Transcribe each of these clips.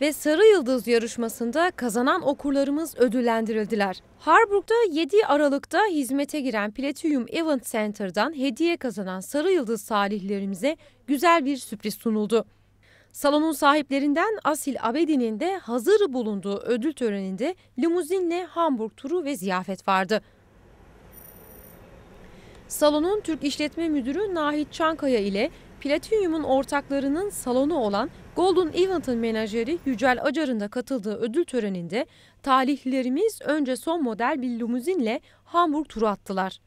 ve Sarı Yıldız yarışmasında kazanan okurlarımız ödüllendirildiler. Harburg'da 7 Aralık'ta hizmete giren Platinum Event Center'dan hediye kazanan Sarı Yıldız salihlerimize güzel bir sürpriz sunuldu. Salonun sahiplerinden Asil Abedi'nin de hazır bulunduğu ödül töreninde limuzinle Hamburg turu ve ziyafet vardı. Salonun Türk İşletme Müdürü Nahit Çankaya ile Platinum'un ortaklarının salonu olan Golden Event'ın menajeri Yücel Acar'ın da katıldığı ödül töreninde talihlilerimiz önce son model bir limuzinle Hamburg turu attılar.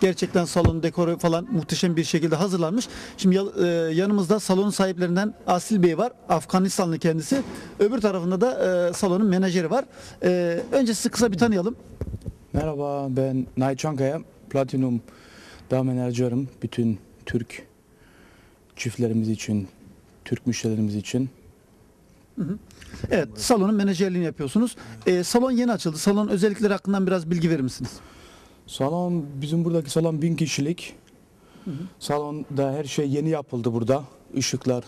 Gerçekten salon dekoru falan muhteşem bir şekilde hazırlanmış. Şimdi e, yanımızda salonun sahiplerinden Asil Bey var. Afganistanlı kendisi. Öbür tarafında da e, salonun menajeri var. E, önce sizi kısa bir tanıyalım. Merhaba ben Nait Çankaya. Platinum da menajerim. Bütün Türk çiftlerimiz için, Türk müşterilerimiz için. Evet, salonun menajerliğini yapıyorsunuz. E, salon yeni açıldı. Salon özellikleri hakkından biraz bilgi verir misiniz? Salon, bizim buradaki salon bin kişilik. Salonda her şey yeni yapıldı burada. Işıklar,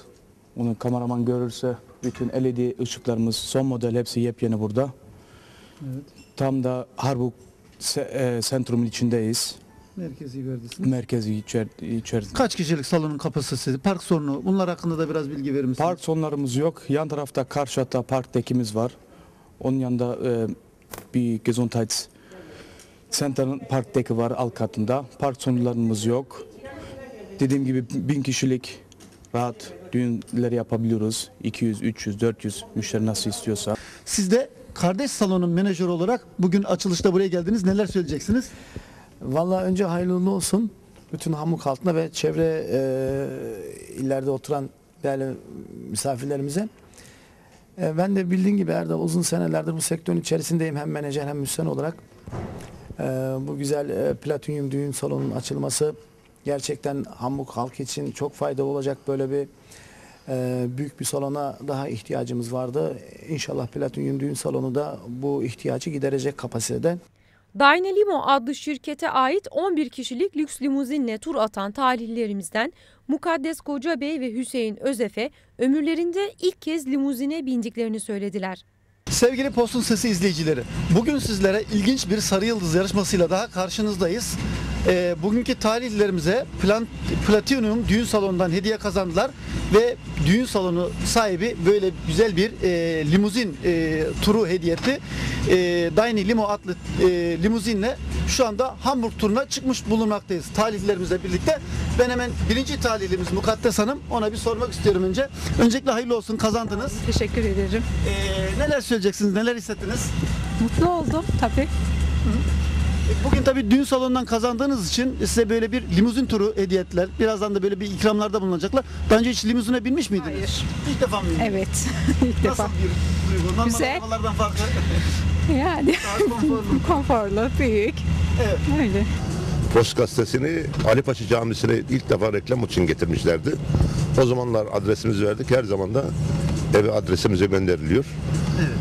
onu kameraman görürse bütün LED ışıklarımız son model hepsi yepyeni burada. Tam da Harburg se- e, Centrum'un içindeyiz. Merkezi gördünüz. Merkezi içer, içerisinde. Kaç kişilik salonun kapasitesi, park sorunu bunlar hakkında da biraz bilgi verir misiniz? Park sonlarımız yok. Yan tarafta karşı hatta park dekimiz var. Onun yanında e, bir Gesundheits Center'ın park deki var alt katında. Park sonlarımız yok. Dediğim gibi bin kişilik rahat düğünleri yapabiliyoruz. 200, 300, 400 müşteri nasıl istiyorsa. Siz de kardeş salonun menajeri olarak bugün açılışta buraya geldiniz. Neler söyleyeceksiniz? Vallahi önce hayırlı olsun. Bütün Hamuk halkına ve çevre e, illerde oturan değerli misafirlerimize. E, ben de bildiğin gibi Erdal uzun senelerdir bu sektörün içerisindeyim. Hem menajer hem müzisyen olarak. E, bu güzel e, platinyum düğün salonunun açılması gerçekten Hamuk halkı için çok faydalı olacak böyle bir e, büyük bir salona daha ihtiyacımız vardı. İnşallah platinyum düğün salonu da bu ihtiyacı giderecek kapasitede. Dynalimo adlı şirkete ait 11 kişilik lüks limuzinle tur atan talihlilerimizden Mukaddes Kocabey ve Hüseyin Özefe ömürlerinde ilk kez limuzine bindiklerini söylediler. Sevgili Postun Sesi izleyicileri, bugün sizlere ilginç bir Sarı Yıldız yarışmasıyla daha karşınızdayız. Ee, bugünkü talihlilerimize plan, Platinum düğün salonundan hediye kazandılar ve düğün salonu sahibi böyle güzel bir e, limuzin e, turu hediye etti. E, Dyni Limo adlı e, limuzinle şu anda Hamburg turuna çıkmış bulunmaktayız talihlilerimizle birlikte. Ben hemen birinci talihlimiz Mukaddes Hanım ona bir sormak istiyorum önce. Öncelikle hayırlı olsun kazandınız. Teşekkür ederim. Ee, neler söyleyeceksiniz, neler hissettiniz? Mutlu oldum tabii. Bugün tabii düğün salonundan kazandığınız için size böyle bir limuzin turu hediye ettiler. Birazdan da böyle bir ikramlarda bulunacaklar. Daha önce hiç limuzine binmiş miydiniz? Hayır. İlk defa mı bindiniz? Evet. İlk Nasıl defa. bir duygu? Normal Güzel. arabalardan farklı. Yani Daha konforlu. konforlu, büyük. Evet. Öyle. Post gazetesini Ali Paşa Camisi'ne ilk defa reklam için getirmişlerdi. O zamanlar adresimizi verdik. Her zaman da eve adresimize gönderiliyor.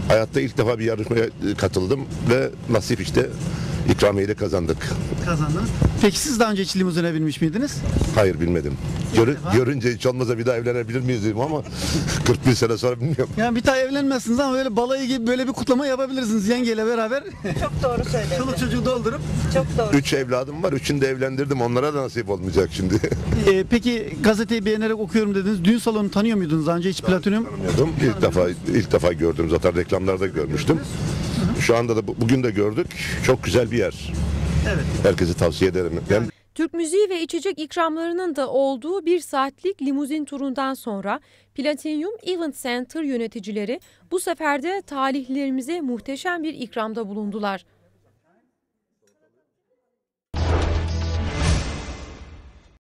Hayatta ilk defa bir yarışmaya katıldım ve nasip işte ikramiyeyle kazandık. Kazandınız. Peki siz daha önce hiç limuzine binmiş miydiniz? Hayır bilmedim. Görü- defa. görünce hiç olmazsa bir daha evlenebilir miyiz dedim ama 41 sene sonra bilmiyorum. Yani bir daha evlenmezsiniz ama böyle balayı gibi böyle bir kutlama yapabilirsiniz yengeyle beraber. Çok doğru söyledin. Çoluk çocuğu doldurup. Çok doğru. Üç evladım var. Üçünü de evlendirdim. Onlara da nasip olmayacak şimdi. Ee, peki gazeteyi beğenerek okuyorum dediniz. Düğün salonu tanıyor muydunuz daha önce hiç platinum? Tanımıyordum. İlk defa ilk defa gördüm. Zaten reklamlarda görmüştüm. Şu anda da bu- bugün de gördük. Çok güzel bir yer. Evet. Herkese tavsiye ederim. Ben Türk müziği ve içecek ikramlarının da olduğu bir saatlik limuzin turundan sonra Platinum Event Center yöneticileri bu sefer de talihlilerimize muhteşem bir ikramda bulundular.